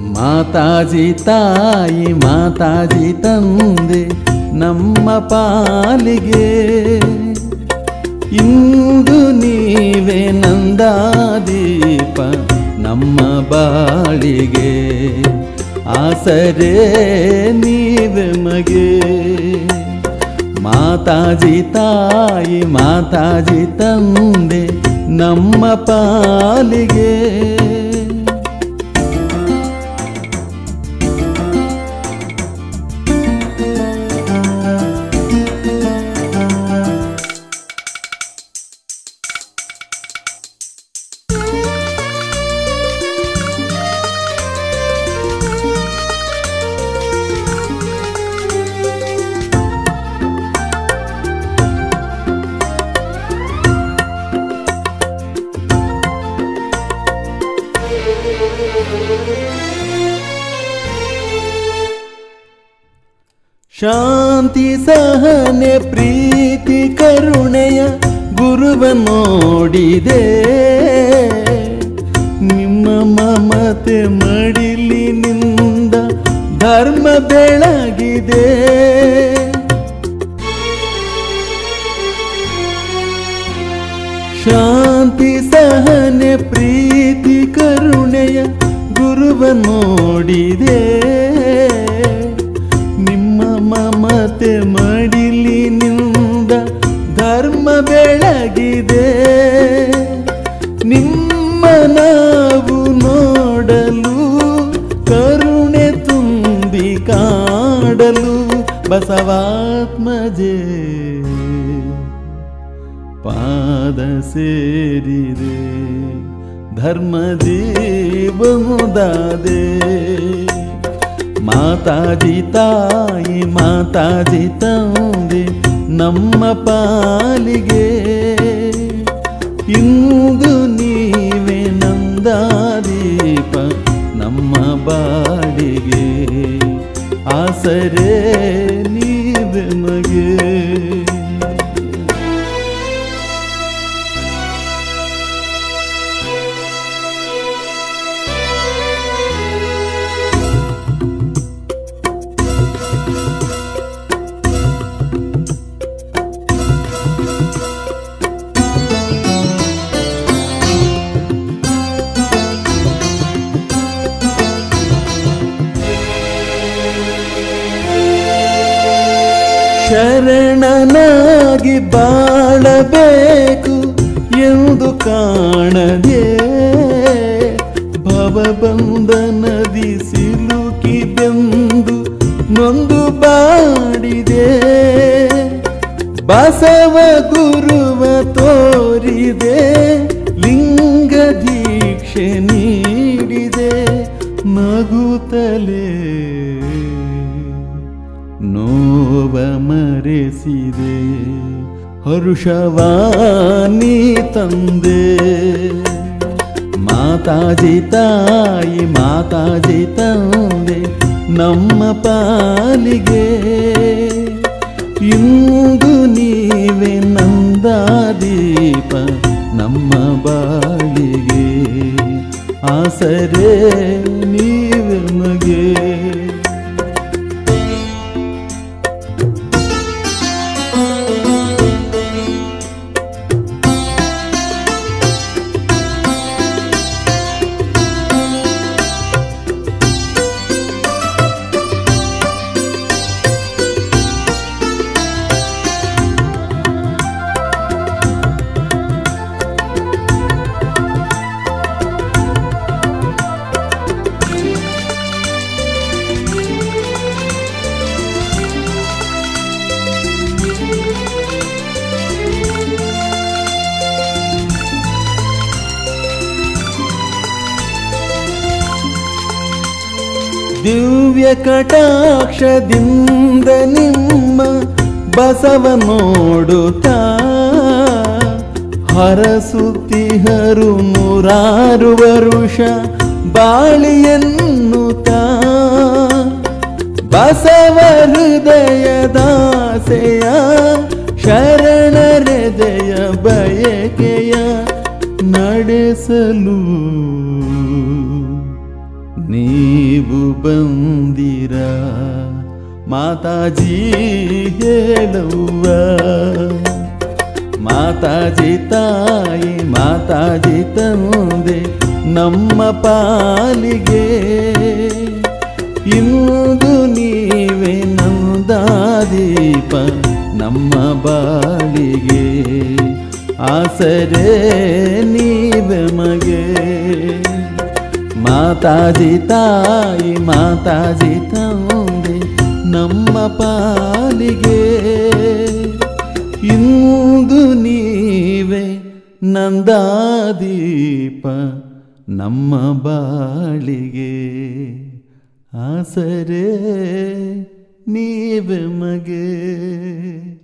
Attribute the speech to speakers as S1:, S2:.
S1: ಮಾತಾಜಿ ತಾಯಿ, ಮಾತಾಜಿ ತಂದೆ, ನಮ್ಮ ಪಾಲಿಗೆ. ಇಂದು ನೀವೇ ನಂದಾದೀಪ ನಮ್ಮ ಬಾಳಿಗೆ. ಆಸರೆ ನೀವೆ ಮಗೆ. ಮಾತಾಜಿ ತಾಯಿ, ಮಾತಾಜಿ ತಂದೆ, ನಮ್ಮ ಪಾಲಿಗೆ. ಶಾಂತಿ, ಸಹನೆ, ಪ್ರೀತಿ, ಕರುಣೆಯ ಗುರುವ ನೋಡಿದೆ. ನಿಮ್ಮ ಮಮತೆ ಮಡಿಲಿನಿಂದ ಧರ್ಮ ಬೆಳಗಿದೆ. ಶಾಂತಿ, ಸಹನೆ, ಪ್ರೀತಿ, ಕರುಣೆಯ ಗುರುವ ನೋಡಿದೆ. ನಿಮ್ಮ ಮಮತೆ ಮಡಿಲಿನಿಂದ ಧರ್ಮ ಬೆಳಗಿದೆ. ನಿಮ್ಮ ನಾವು ನೋಡಲು ಕರುಣೆ ತುಂಬಿ ಕಾಡಲು ಬಸವಾತ್ಮಜೆ ಪಾದ ಸೇರಿದೆ ಧರ್ಮದೀಪముದಾದೆ ಮಾತಾಜಿ ತಾಯಿ ಮಾತಾಜಿ ತಂದೆ ನಮ್ಮ ಪಾಲಿಗೆ. ಇಂದು ನೀವೇ ನಂದಾದೀಪ ನಮ್ಮ ಬಾಡಿಗೆ. ಆಸರೆ ಶರಣನಾಗಿ ಬಾಳಬೇಕು ಎಂದು ಕಾಣದೆ ಭವಬಂಧನದಿ ಬೆಂದು ನೊಂದು ಬಾಡಿದೆ. ಬಸವ ಗುರುವ ತೋರಿದೆ ಲಿಂಗ ದೀಕ್ಷೆ ಮರೆಸಿದೆ ಹರುಷವಾನಿ ತಂದೆ. ಮಾತಾಜಿ ತಾಯಿ, ಮಾತಾಜಿ ತಂದೆ, ನಮ್ಮ ಪಾಲಿಗೆ. ಇಂದು ನೀವೇ ನಂದಾದೀಪ ನಮ್ಮ ಬಾಳಿಗೆ. ಆಸರೆ ದಿವ್ಯ ಕಟಾಕ್ಷದಿಂದ ನಿಮ್ಮ ಬಸವ ನೋಡುತ್ತಾ. ಹರಸುತ್ತಿಹರು ನೂರಾರು ವರುಷ ಬಾಳಿಯನ್ನುತ್ತಾ. ಬಸವ ಹೃದಯದಾಸೆಯ ಶರಣರೆದೆಯ ಬಯಕೆಯ ನಡೆಸಲು. ನೀವು ಬಂದಿರ? ಮಾತಾಜಿ ಹೇಳುವ. ಮಾತಾಜಿ ತಾಯಿ, ಮಾತಾಜಿ ತಂದೆ, ನಮ್ಮ ಪಾಲಿಗೆ. ಇಂದು ನೀವೇ ನಂದಾದೀಪ, ನಮ್ಮ ಬಾಳಿಗೆ ಆಸರೆ ನೀವೆ ಮಗೆ ಮಾತಾಜಿ ತಾಯಿ ಮಾತಾಜಿ ತಂದೆ ನಮ್ಮ ಪಾಲಿಗೆ. ಇಂದು ನೀವೆ ನಂದಾದೀಪ ನಮ್ಮ ಬಾಳಿಗೆ. ಆಸರೆ ನೀವೆ ಮಗೆ.